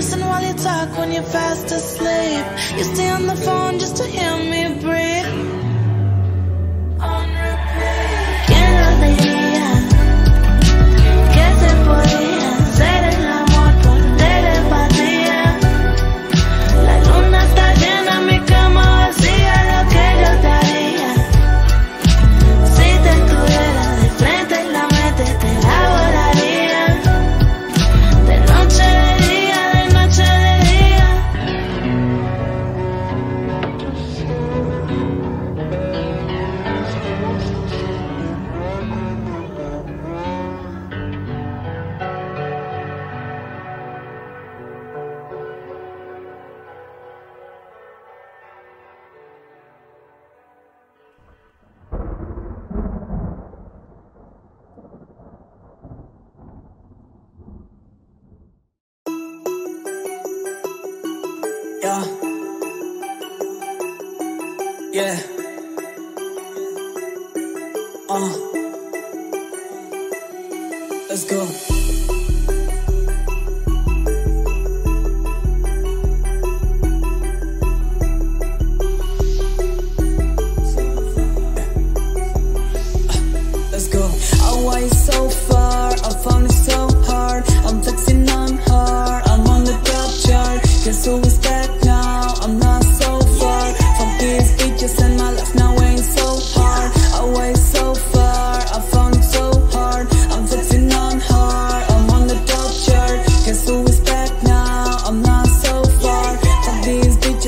Listen while you talk when you're fast asleep. You stay on the phone just to hear me. Yeah. Yeah.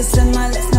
just in my list.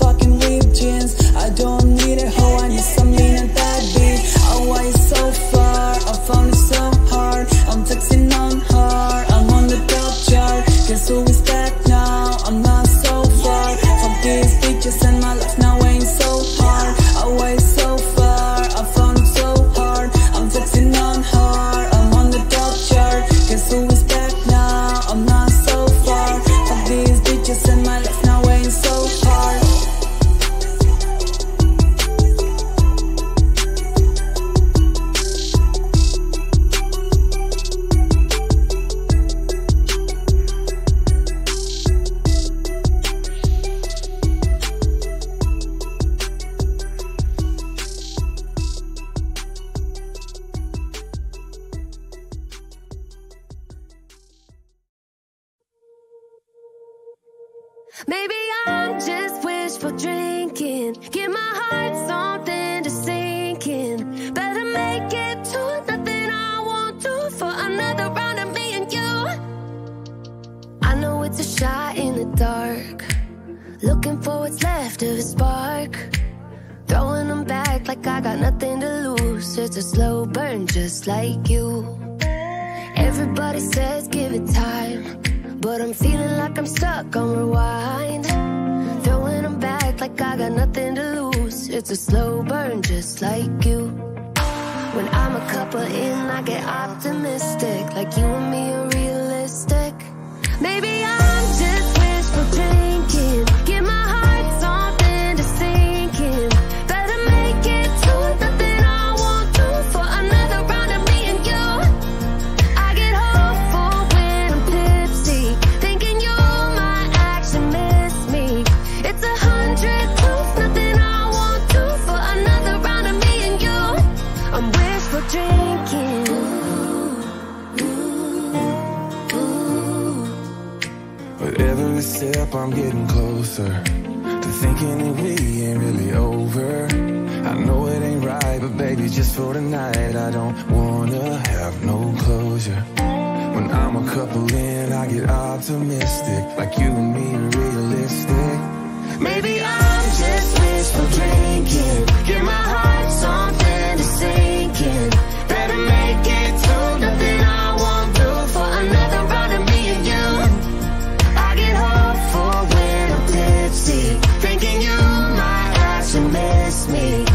fucking ripped jeans. I don't need a hoe, I need some mean and that beat. I want it so far, I found it so hard? I'm texting on hard, I'm on the top chart Guess who is back now, I'm not so far. From these bitches and my life now Maybe I'm just wishful drinking. Give my heart something to sink in. Better make it to nothing I won't do for another round of me and you. I know it's a shot in the dark. Looking for what's left of a spark. Throwing them back like I got nothing to lose. It's a slow burn just like you. Everybody says give it time. But I'm feeling like I'm stuck on rewind. Throwing them back like I got nothing to lose. It's a slow burn just like you. When I'm a couple in, I get optimistic. Like you and me step, I'm getting closer to thinking that we ain't really over. I know it ain't right, but baby, just for tonight, I don't wanna have no closure. When I'm a couple in, I get optimistic, like you and me are realistic. Maybe me.